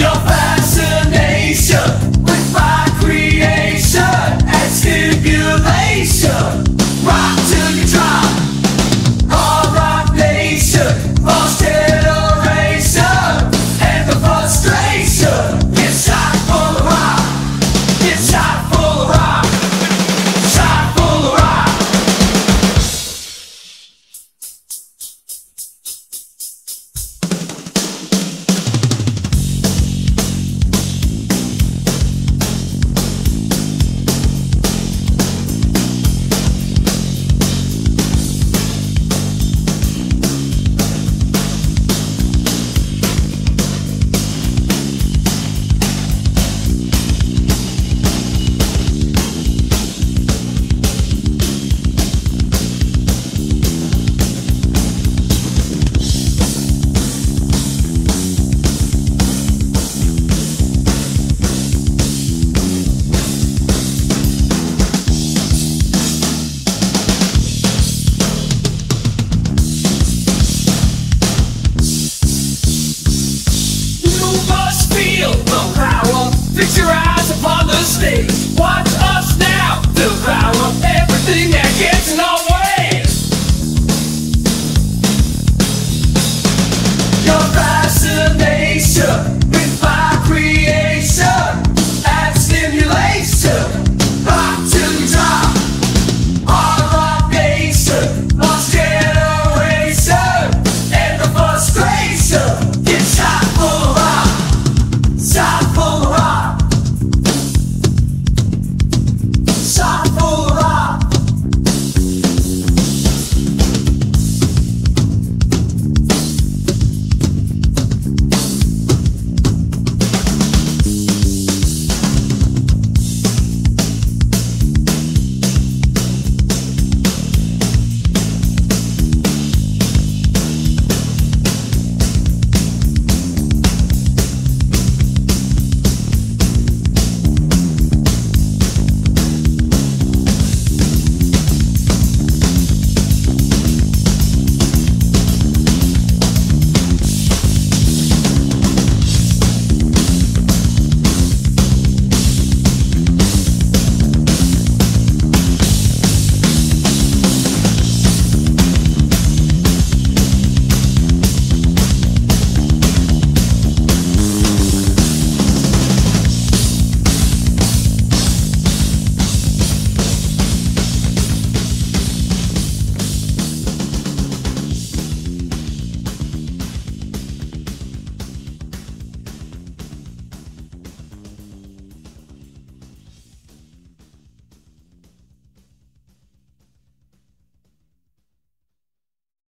your fascination with my creation and stimulation. Rock till you drop. Rock nation, generation, and the frustration. It's for the rock. It's for Watch us now devour.